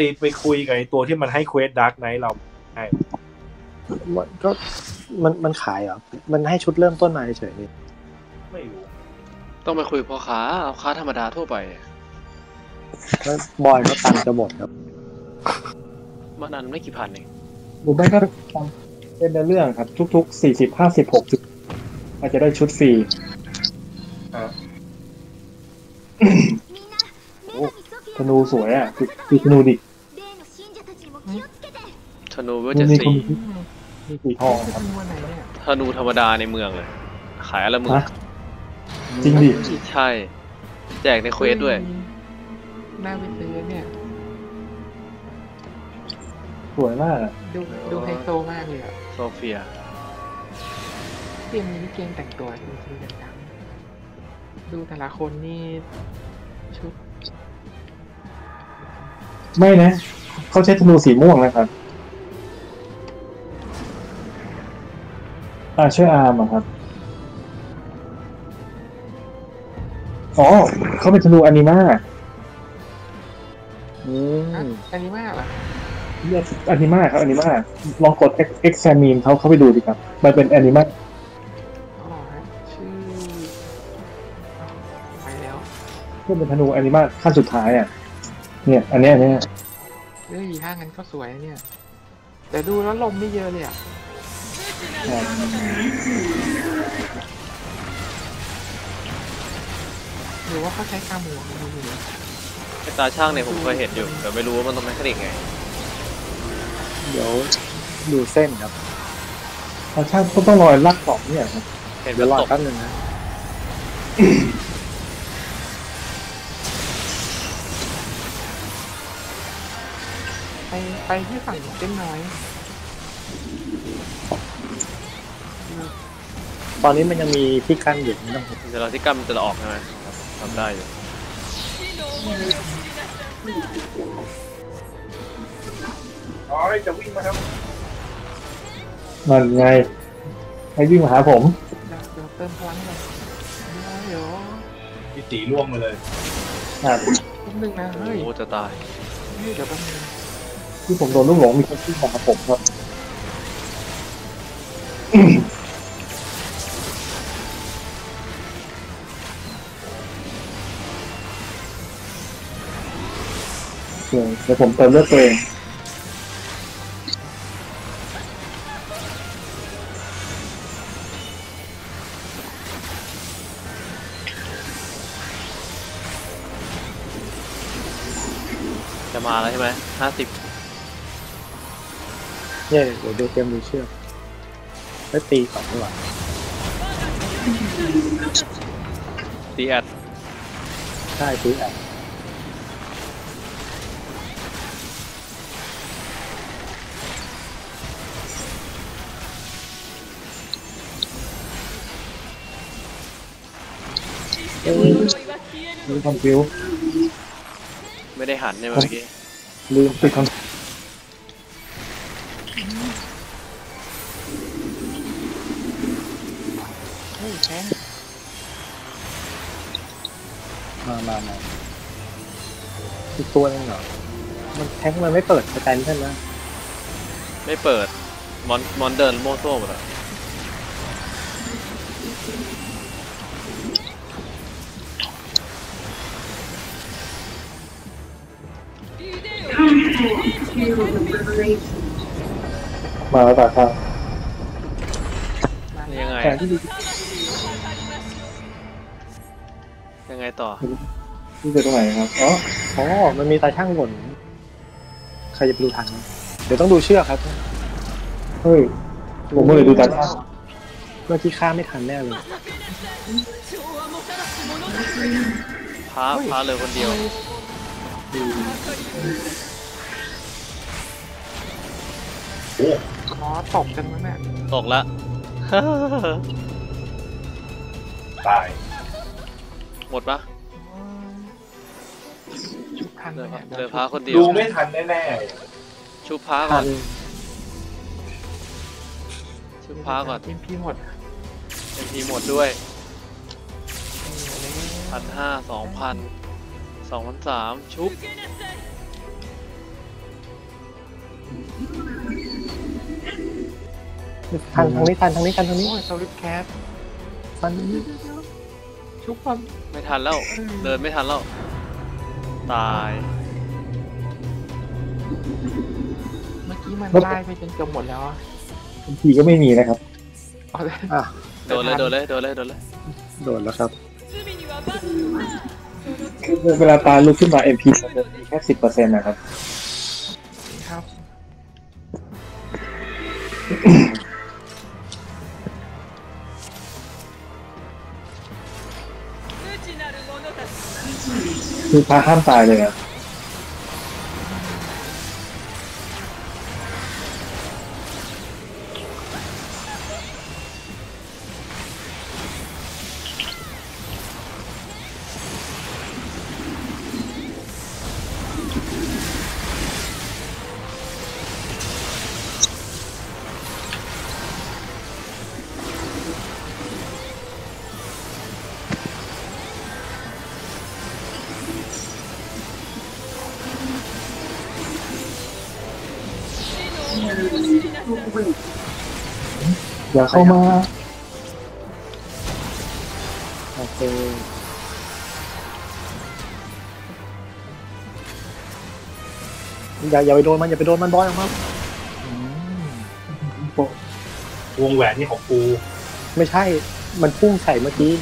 อไปคุยกับไอตัวที่มันให้เควสดักไนท์เราให้มันก็มันมันขายเหรอ มันให้ชุดเริ่มต้นมาเฉยๆนี่ไม่รู้ ต้องไปคุยพ่อค้าเอาค้าธรรมดาทั่วไปแล้วบอยก็ตังค์จะหมดครับ มันอันไม่กี่พันเองหรือไม่ก็ทำเป็นเรื่องครับ ทุกๆสี่สิบห้าสิบหกสิบอาจจะได้ชุดฟรีธนูสวยอะคือคือธนูดิธ นูเวลมัจะนมีคนสี่มีสีทองครับตัวไหนเนี่ยธนูธรรมดาในเมืองเลย ขายอนละหมื่นฮะจริงดิใช่ แจกใน quest ด้วย น่าไปซื้อเนี่ย สวยมากอะดูดูไฮโซมากเลยอะ Sophia เกมนี้เกมแต่งตัวจริงๆจังๆดูแต่ละคนนี่ชุดไม่นะ เขาใช้ธนูสีม่วงนะครับ อ่าช่วยอาร์มอะครับ อ๋อ เขาเป็นธนูอนิมาอือะมอันนี้มากเหรอเรียกอนิมาครับอนิมาลองกด examine เขาเข้าไปดูดิครับ มันเป็นอนิมาอ๋อฮะชื่ออ๋อไปแล้วเพื่อเป็นธนูอนิมาขั้นสุดท้ายอะ เนี่ย อันเนี้ยอันเนี้ยเฮ้ยถ้างั้นก็สวยนะเนี่ย แต่ดูแล้วลมไม่เยอะเลยอะ หรือว่าเขาใช้กาหมูของมันอยู่ไอ้ตาช่างเนี่ยผมเคยเห็นอยู่ แต่ไม่รู้ว่ามันต้องแมคานิกไง เดี๋ยวดูเส้นครับทางช่างก็ต้องรอยลากสองเนี่ยครับเห็นเดี๋มัยวนรอตกแป๊บนึงนะไปไปที่ฝั่งเส้นน้อย ตอนนี้มันยังมีที่กั้นอยู่ไม่ต้องห่วงเดี๋ยวเราที่กั้มมันจะออกใช่ไหมครับทำได้อยู่อ๋อจะวิ่งมาครับนั่นไงให้วิ่งมาหาผมเดี๋ยวเดี๋ยวเติมพลังหน่อยเดี๋ยวพี่ตีล่วงมาเลยอ่าแป๊บนึงนะเฮ้ยโอ้จะตายเฮ้ยเดี๋ยวแป๊บนึงที่ผมโดนลูกหลงมีคนวิ่งมาหาผมครับ ดี๋ยวเดี๋ยวผมเติมเลือดตัวเองจะมาแล้วใช่ไหมห้าสิบเนี่ยเดี๋ยวดูเกมดูเชือกแล้วตีก่อนดีกว่าตีแอด ใช่ตีแอบ ลืมคอนฟิวไม่ได้หันใช่ไหมเมื่อกี้ลืมปิดคอนเฮ้ยแพ้มามามาอีกตัวนึงเหรอ มันแทงค์มันไม่เปิดสแตนใช่ไหมไม่เปิด มอนมอนเดินโมโซ่หมดแล้ มาแล้วตาข้างมานี่ยังไงแทนที่ดียังไงต่อที่จะตรงไหนครับอ๋ออ๋อมันมีตาช่างหล่นใครจะไปดูทันไหมเดี๋ยวต้องดูเชือกครับเฮ้ยผมก็เลยดูตาข้างเมื่อกี้ฆ่าไม่ทันแน่เลยพาพาเลยคนเดียว อ๋อตบกันมั้งน่ะตกละ ตายหมดปะชุบทันเหลืไหมอเนี่ยเหลือพาคนเดียว ดูไม่ทันแน่ชุบพาก่ทัอน นชุบพาก่อนทีมพี่หมดเอ็มพีหมดด้วยพันห้าสองพันสองพันสามชุบ ทันทางนี้ทันทางนี้ทันทางนี้โอ้ยสวิตแคสทันนี้ชุบความไม่ทันแล้ว เดินไม่ทันแล้ว ตาย เมื่อกี้มันไล่ไปจนเกือบหมดแล้วอะบางทีก็ไม่มีนะครับเอาเลยอะโดนเลยโดนเลยโดนเลยโดนเลยโดนแล้วครับคือเวลาตาลุกขึ้นมา MP มันจะมีแค่สิบเปอร์เซ็นต์นะครับครับ คือพาห้ามตายเลยอะ อย่าเข้ามา โอเคอย่าอย่าไปโดนมันอย่าไปโดนมันบอยออกมาอืมวงแหวนนี่ของกู ไม่ใช่ มันพุ่งใส่เมื่อกี้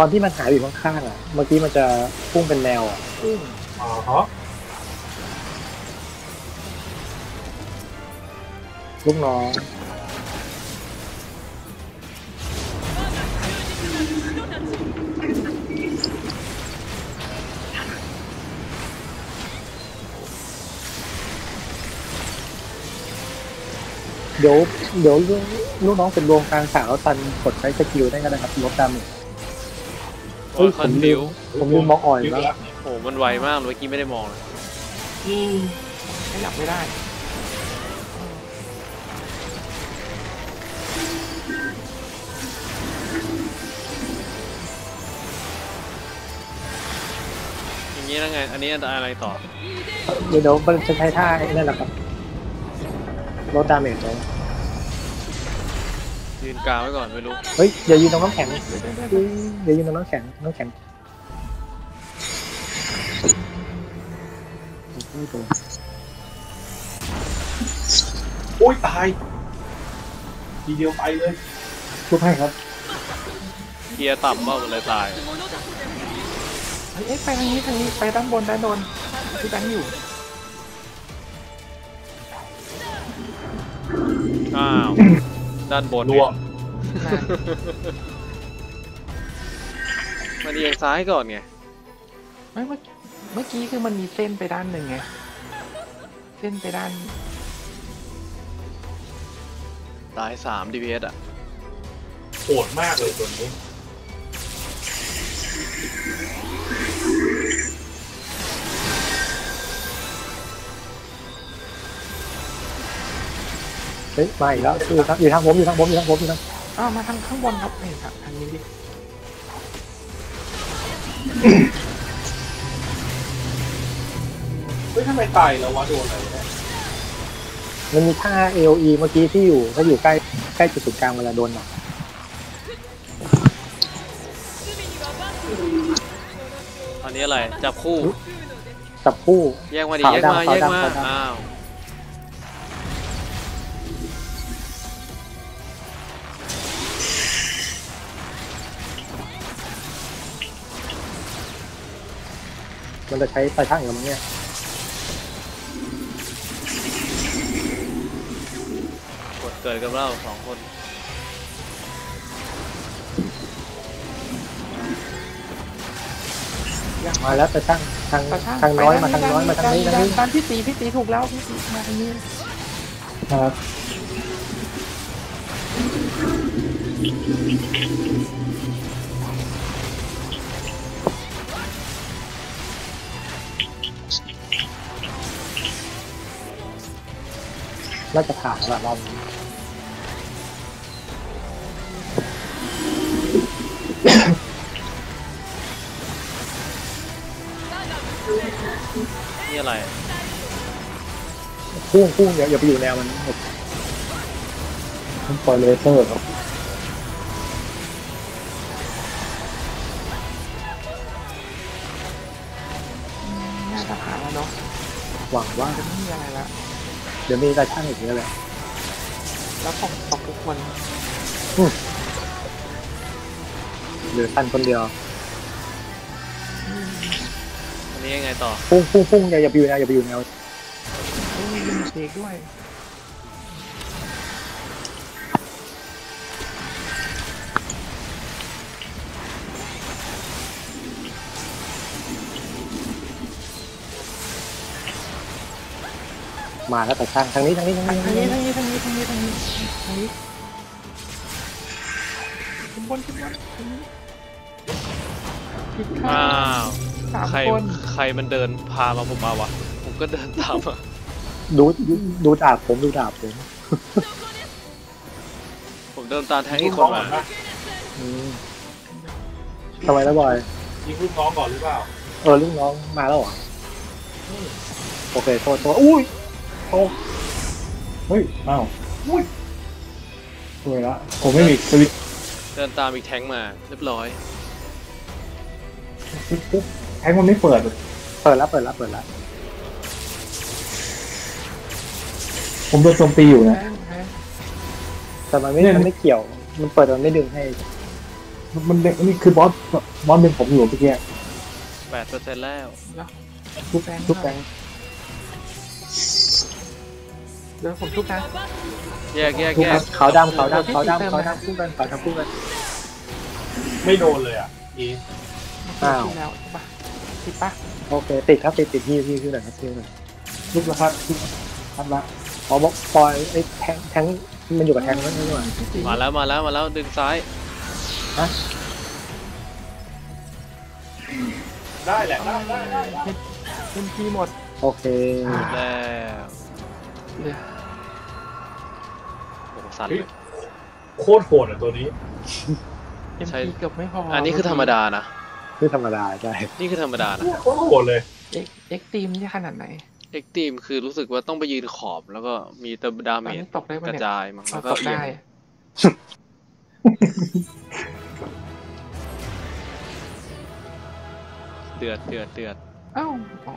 อนที่มันหายอยู่ข้างๆอะ เมื่อกี้มันจะพุ่งเป็นแนวอะอ๋อฮะลูกน้องเดี๋ยวเดี๋ยวลูกลูกน้องเป็นดวงกลางสาวตันกดใช้ skill ได้ก็ได้ครับลด damage โอ้ย confuse ผมลืมมองอ่อยยึดแล้วแล้วโอ้มันไวมากเลยเมื่อกี้ไม่ได้มองเลยอืมขยับไม่ได้อย่างนี้แล้วไง อันนี้อะไรต่อ เดี๋ยวเดี๋ยวมันจะใช้ท่าไอ้นั่นแหละครับลดดาเมจเลย ยืนกลางไว้ก่อนไม่รู้เฮ้ยอย่ายืนตรงน้ำแข็งเดี๋ยวเดี๋ยวเดี๋ยวอย่ายืนตรงน้ำแข็งน้ำแข็งโอ้โหโดนโอ้ยตาย ทีเดียวไปเลยทุกให้ครับเกียร์ต่ำมากเลยตายเฮ้ยเอ๊ะไปทางนี้ทางนี้ไปด้านบนด้านบนที่แบงค์อยู่อ้าว ด้านบนรวมนะมันเอียงซ้ายก่อนไงไม่เมื่อเมื่อกี้คือมันมีเส้นไปด้านหนึ่งไง เส้นไปด้าน ตายสาม DPS อะโหดมากเลยตัวนี้ เฮ้ยมาอีกแล้วอยู่ทางอยู่ทางผมอยู่ทางผมอยู่ทางผมอยู่ทางอ้าวมาทางข้างบนครับนี่ครับทางนี้ดิเฮ้ยทำไมตายแล้ววะโดนอะไรเนี่ยมันมีท่า AOE เมื่อกี้ที่อยู่ถ้าอยู่ใกล้ใกล้จุดศูนย์กลางเวลาโดนหนักอันนี้อะไรจับคู่จับคู่ แยกมาดิขาวแยกดำมาขาวแยกดำมาขาวดำ อ้าว มันจะใช้ไฟช่างกับมันเนี่ยกดเกิดกับเราสองคนมาแล้วแต่ช่างทางตาช่างทางน้อยไปมาทางน้อยมาทางนี้ทางนี้ด้านพี่ตีพี่ตีถูกแล้วพี่ตีมาทางนี้ครับ น่าจะผ่านละรอบนี้นี่อะไรพุ่งพุ่งอย่าอย่าไปอยู่แนวมันมันปล่อยเลเซอร์ครับน่าจะผ่านแล้วเนาะหวังว่า ดี๋ยวมีตาช่างอีกเยอะเลยแล้วตกตกทุกคนเหลือตันคนเดียวอันนี้ยังไงต่อ พุ่งพุ่งพุ่งอย่าอย่าไปอยู่แนวอย่าไปอยู่แนวไม่มีลิมิเบรกด้วย มาแล้วตาช่างทางนี้ทางนี้ทางทางนี้นี้ทางนี้ทางนี้ทางนี้ทางนี้ทางนี้ขึ้นบนขึ้นบนทางนี้ผิดข้าอ้างวสามใครคนใครมันเดินพามาผมมาวะ ผมก็เดินตามมาดูดูดูดาบผมดูดาบผมผมเดินตามแทงยิอีงกลูคกน้อนงก่อมานนะอืมทำไมแล้วบอย ยิงลูกน้องก่อนหรือเปล่า เออลูกน้องมาแล้วเหรอ โอเคโทษโทษอุ้ย เฮ้ยอ้าวสวยละผมไม่มีสวิตช์เดินตามอีกแทงมาเรียบร้อย ปุ๊บแทงมันไม่เปิดเปิดแล้วเปิดแล้วเปิดแล้วผมโดนโจมตีอยู่แทนะงแทงแต่มันไม่มันไม่เกี่ยว มันเปิดมันไม่ดึงให้ มันเด็กนี่คือบอสบอสเป็นผมอยู่เมื่อกี้8%แล้วแล้ว ทุกทุกแกง เดี๋ยวผมชุบนะแยกแยกทุกแยกขาวดำขาวดำขาวดำขาวดำคู่กันขาวดำคู่กัน ไม่โดนเลยอะยิงอ้าวชุบแล้วใช่ปะติดปะโอเคติดครับติดติดที่ที่ที่ไหนครับที่ไหนลูกละพัดพัดละอ๋อบอกปอยไอ้แทงแทงมันอยู่กับแทงนั่นนี่หว่าพี่ติ๋มาแล้วมาแล้วมาแล้วดึงซ้ายได้แหละได้ได้ได้เป็นทีหมดโอเคแล้ว เหลือโอ้โหสั่นเลย โคตรโหดอะตัวนี้ เอ็มใช่ พีเกือบไม่พออัอันนี้คือธรรมดานะคือธรรมดาใช่นี่คือธรรมดานะ โคตรโหดเลย Ex Extreme นี่ขนาดไหน เอ็กตีมคือรู้สึกว่าต้องไปยืนขอบแล้วก็มีแต่ดาตอนเมจนี้ตกได้ปะกระเนี่ยจายมั้งเอาแล้วก็ตกได้ เดือดเดือดเดือด เอ้าอ๋อ